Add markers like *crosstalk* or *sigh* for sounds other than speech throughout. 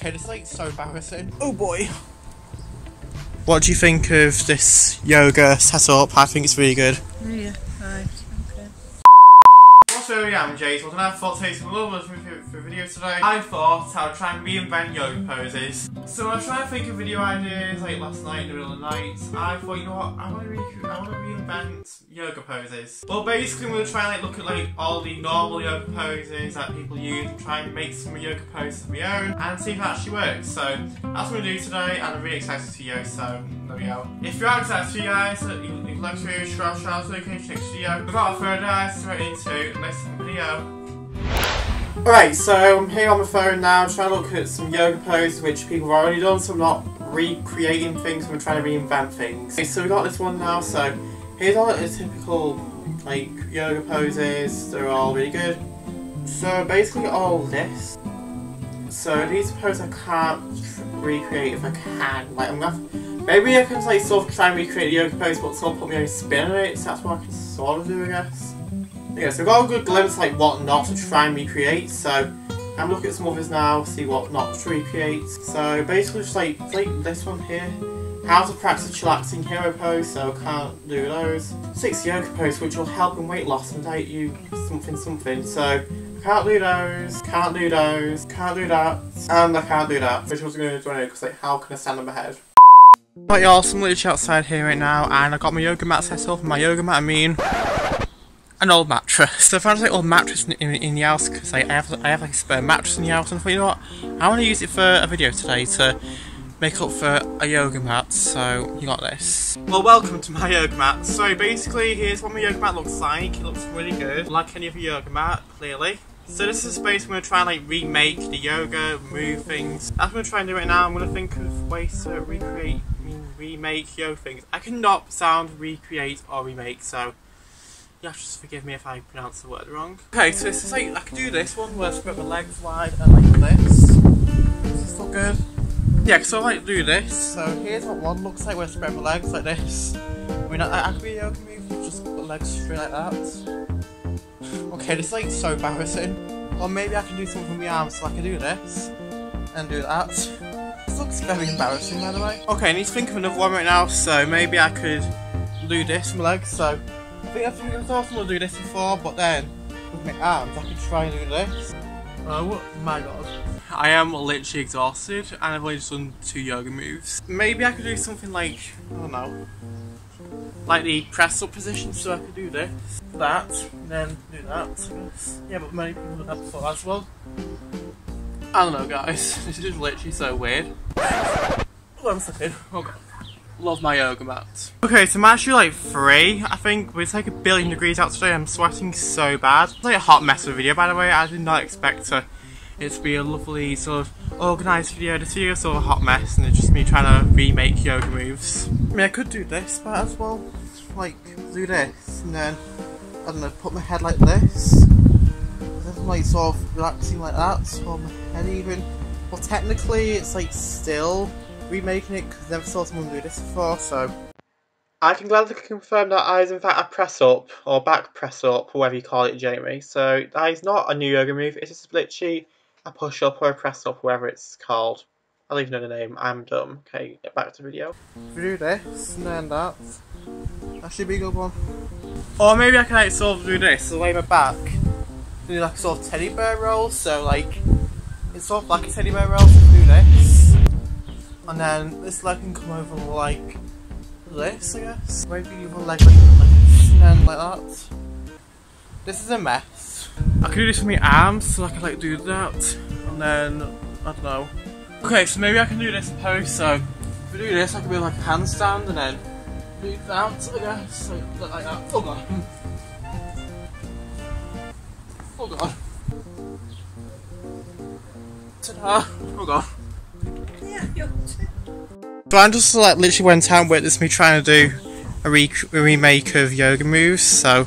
Okay, this is like so embarrassing. Oh boy. What do you think of this yoga setup? I think it's really good. Yeah, right, okay. yeah, I am, Ja's World, I thought today's a little bit for a video today. I thought I would try and reinvent yoga poses. So I was trying to think of video ideas like last night in the middle of the night. I thought, you know what, I want to, re- I want to reinvent yoga poses. Well, basically, I'm going to like, look at like all the normal yoga poses that people use and try and make some yoga poses of my own and see if it actually works. So that's what I'm going to do today, and I'm really excited to you. So we go. If you're excited for you guys, uh, you, you'd like to out next video. Without further ado, straight into next video. Alright, so I'm here on the phone now trying to look at some yoga poses which people have already done, so I'm not recreating things, I'm trying to reinvent things. Okay, so we got this one now, so here's all the typical like yoga poses, they're all really good. So basically all this. So these poses I can't recreate if I can. Like I'm gonna maybe I can like sort of try and recreate the yoga pose but sort of put my spin on it, so that's what I can sort of do I guess. Yeah, so we've got a good glimpse like what not to try and recreate, so I'm looking at some others now, see what not to recreate. So basically just like, like this one here, how to practice chillaxing hero pose, so I can't do those. Six yoga pose which will help in weight loss and diet you something something, so can't do those, can't do those, can't do that, and I can't do that. Which was going to do because like how can I stand on my head? Right y'all, so I'm literally outside here right now and I got my yoga mat set up, my yoga mat I mean an old mattress. *laughs* So I found like old mattress in, in, in the house because like, I have I have like a spare mattress in the house, and I thought, you know what, I want to use it for a video today to make up for a yoga mat. So you got this. Well, welcome to my yoga mat. So basically, here's what my yoga mat looks like. It looks really good, like any other yoga mat, clearly. So this is a space I'm going to try and like remake the yoga, move things. That's what I'm going to try and do right now. I'm going to think of ways to recreate, remake yoga things. I cannot sound recreate or remake, so you have to just forgive me if I pronounce the word wrong. Okay, so this is like, I can do this one where I spread my legs wide and like this. Does this look good? Yeah, so I like do this. So here's what one looks like where I spread my legs like this. I mean, I, I could be yoga move, just legs straight like that. Okay, this is like so embarrassing. Or maybe I can do something with my arms, so I can do this and do that. This looks very embarrassing, by the way. Okay, I need to think of another one right now, so maybe I could do this with my legs. So I think I think I thought someone do this before, but then with my arms, I could try and do this. Oh my god. I am literally exhausted and I've only just done two yoga moves. Maybe I could do something like, I don't know, like the press up position so I could do this, that, then do that. Yeah, but many people have that before as well. I don't know guys, *laughs* this is literally so weird. One second, oh god. Love my yoga mat. Okay, so I'm actually like free, I think. It's like a billion degrees out today. I'm sweating so bad. It's like a hot mess of a video, by the way. I did not expect to, it to be a lovely sort of organised video. This video is sort of a hot mess and it's just me trying to remake yoga moves. I mean, I could do this, but as well, like, do this and then, I don't know, put my head like this. Then like sort of relaxing like that, so head even. Well, technically, it's like still remaking it because I never saw someone do this before, so. I can gladly confirm that I is in fact a press up, or back press up, whatever you call it, Jamie. So that is not a new yoga move, it's just literally a push up or a press up, whatever it's called. I don't even know the name, I'm dumb. Okay, get back to the video. Do this, and then that. That should be a good one. Or maybe I can like sort of do this, so lay my back. Do like a sort of teddy bear roll, so like, it's sort like a teddy bear so do this and then this leg can come over like this, I guess. Maybe one leg like this, and then like that. This is a mess. I could do this with my arms, so I can like do that, and then, I don't know. Okay, so maybe I can do this pose, so if I do this, I can be like a handstand, and then do that, I guess, like, like that. Oh god. Oh god. Ta-da! Oh god. So I'm just like literally went out and witnessed me trying to do a, re a remake of yoga moves. So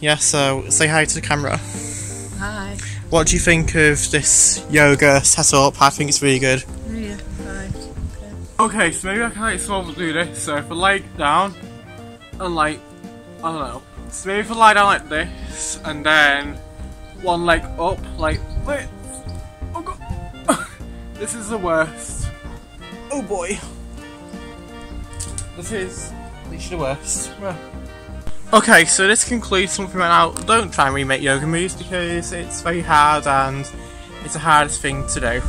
yeah, so say hi to the camera. Hi. What do you think of this yoga setup? I think it's really good. Yeah, right. Okay. Okay, so maybe I can like sort of do this. So if I lie down and like I don't know. So maybe if I lie down like this and then one leg up like this. This is the worst. Oh boy. This is literally the worst. Okay, so this concludes something right now. Don't try and remake yoga moves because it's very hard and it's the hardest thing to do.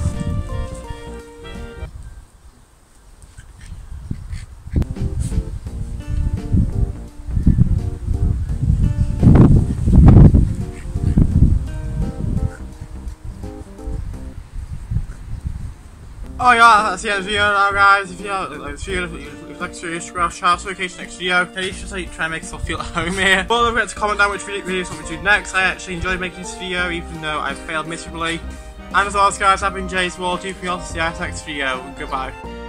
Oh yeah, that's the end of the video now guys. If you like this video, if you'd like to Instagram notification next video, please should like, try and make yourself feel at home here. But don't forget to comment down which video, videos you want to do next. I actually enjoyed making this video even though I failed miserably. And as always guys, I've been Ja's World, you can also see our next video. Goodbye.